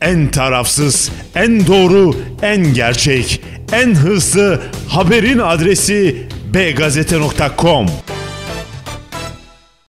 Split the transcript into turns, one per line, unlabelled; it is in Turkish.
En tarafsız, en doğru, en gerçek, en hızlı haberin adresi bgazete.com.